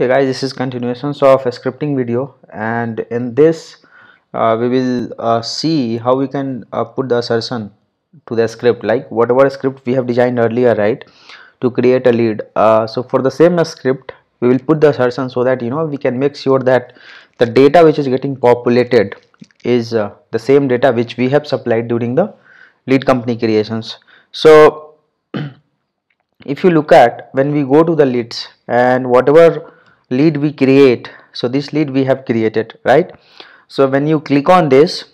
hey guys this is continuations of a scripting video and in this uh, we will uh, see how we can uh, put the assertion to the script like whatever script we have designed earlier right to create a lead. Uh, so for the same script we will put the assertion so that you know we can make sure that the data which is getting populated is uh, the same data which we have supplied during the lead company creations. So if you look at when we go to the leads and whatever lead we create. So this lead we have created right? So when you click on this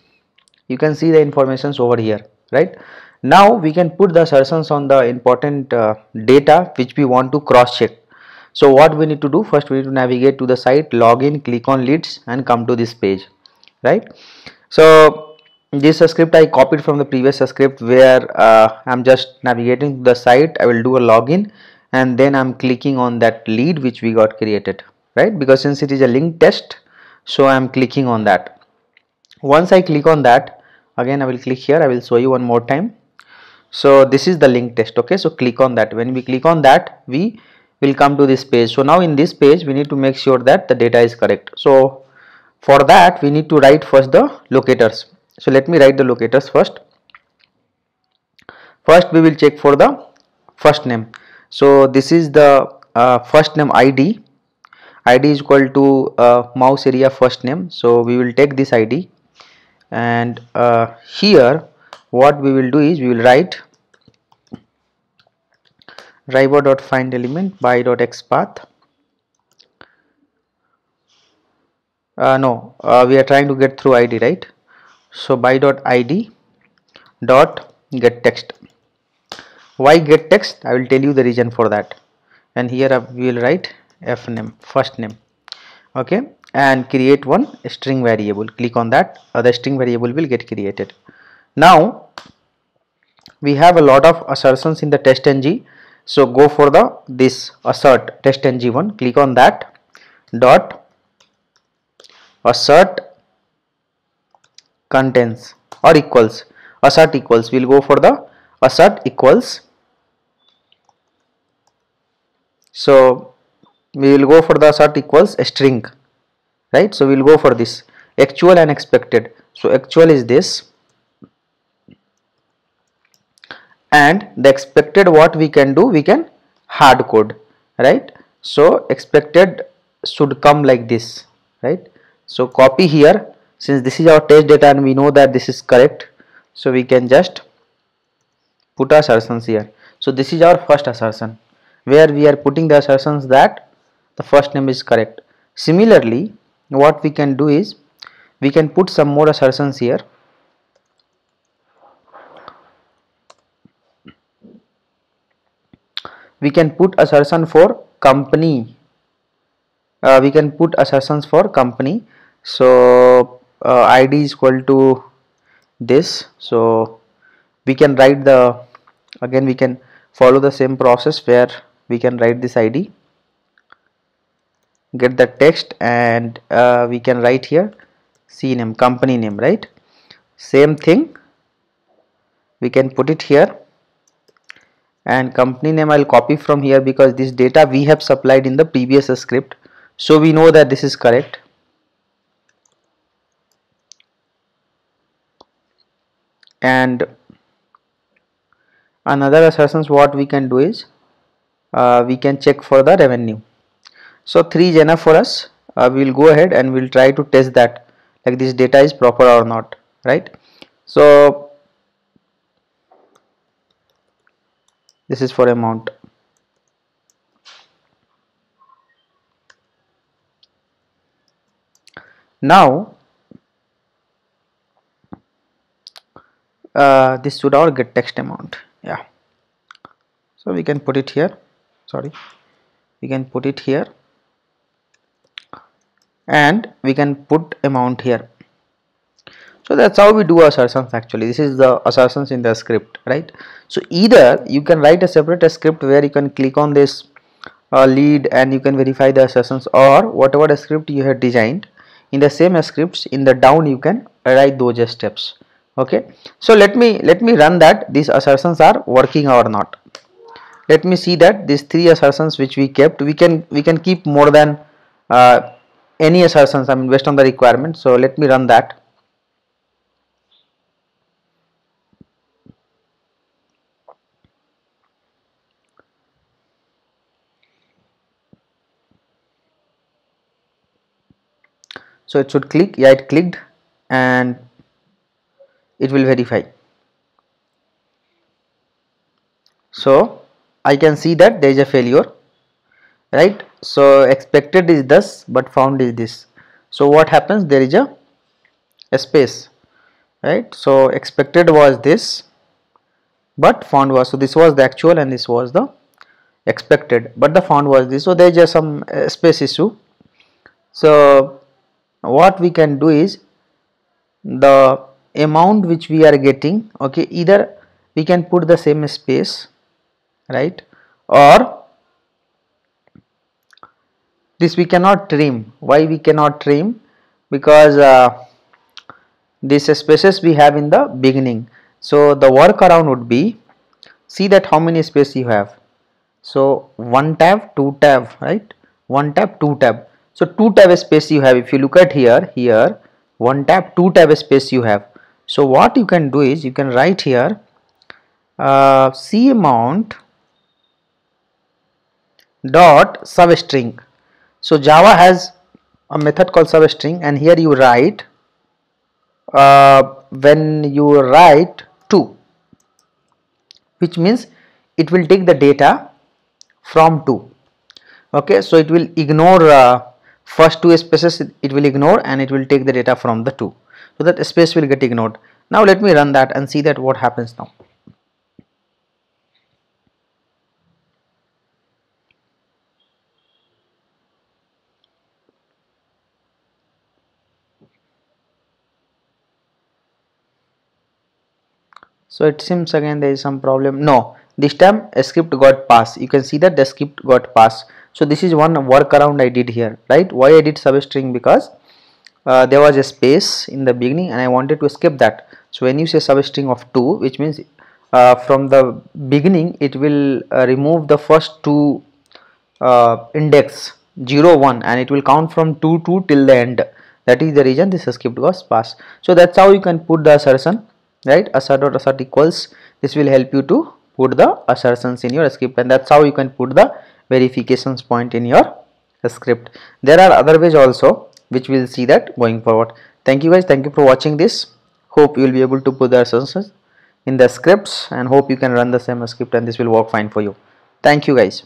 you can see the informations over here right? Now we can put the assertions on the important uh, data which we want to cross check so what we need to do first we need to navigate to the site login click on leads and come to this page right? So this script I copied from the previous script where uh, I'm just navigating to the site. I will do a login and then I'm clicking on that lead which we got created right? Because since it is a link text so I'm clicking on that. Once I click on that again I will click here. I will show you one more time. So this is the link text okay? So click on that. When we click on that we will come to this page. So now in this page we need to make sure that the data is correct. So for that we need to write first the locators. So let me write the locators first. First we will check for the first name so this is the uh, first name id id is equal to uh, mouse area first name. So we will take this id and uh, here what we will do is we will write driver dot find element by dot xpath uh, no uh, we are trying to get through id right? So by dot id dot get text why get text? I will tell you the reason for that. And here we will write f name first name. Okay? And create one string variable. Click on that. Other string variable will get created. Now we have a lot of assertions in the TestNG. So go for the this assert TestNG one. Click on that. Dot. Assert contents or equals. Assert equals. We'll go for the assert equals so we will go for the assert equals a string right? So we'll go for this actual and expected. So actual is this and the expected what we can do we can hard code right? So expected should come like this right? So copy here. Since this is our test data and we know that this is correct so we can just put assertions here. So this is our first assertion where we are putting the assertions that the first name is correct. Similarly, what we can do is we can put some more assertions here. We can put assertion for company. Uh, we can put assertions for company. So uh, ID is equal to this. So we can write the again we can follow the same process where we can write this id get the text and uh, we can write here. C name company name right? Same thing. We can put it here. And company name I'll copy from here because this data we have supplied in the previous script. So we know that this is correct. And another assertions what we can do is uh, we can check for the revenue. So 3 is enough for us. Uh, we will go ahead and we'll try to test that like this data is proper or not right? So this is for amount. Now uh, this should all get text amount. Yeah. So we can put it here sorry. We can put it here. And we can put amount here. So that's how we do assertions actually. This is the assertions in the script right? So either you can write a separate script where you can click on this uh, lead and you can verify the assertions or whatever the script you have designed in the same scripts in the down you can write those steps. Okay? So let me let me run that these assertions are working or not let me see that these three assertions which we kept we can we can keep more than uh, any assertions I mean based on the requirement. So let me run that. So it should click. Yeah it clicked. And it will verify. So I can see that there is a failure right? So expected is this but found is this. So what happens? There is a, a space right? So expected was this but found was so this was the actual and this was the expected. But the found was this. So there is some uh, space issue. So what we can do is the amount which we are getting okay either we can put the same space right? Or this we cannot trim. Why we cannot trim? Because uh, these spaces we have in the beginning. So the workaround would be see that how many space you have. So one tab two tab right? One tab two tab. So two tab space you have. If you look at here here one tab two tab space you have. So what you can do is you can write here uh, c amount dot substring. So java has a method called substring and here you write uh, when you write 2 which means it will take the data from 2 okay so it will ignore uh, first two spaces it will ignore and it will take the data from the 2 so that space will get ignored. Now let me run that and see that what happens now so it seems again there is some problem. No this time a script got passed. You can see that the script got passed. So this is one workaround I did here right? Why I did substring? Because uh, there was a space in the beginning and I wanted to skip that. So when you say substring of 2 which means uh, from the beginning it will uh, remove the first two uh, index 0 1 and it will count from 2 2 till the end. That is the reason this script was passed. So that's how you can put the assertion right? Assert dot assert equals this will help you to put the assertions in your script and that's how you can put the verifications point in your script. There are other ways also which we'll see that going forward. Thank you guys thank you for watching this. Hope you will be able to put the assertions in the scripts and hope you can run the same script and this will work fine for you. Thank you guys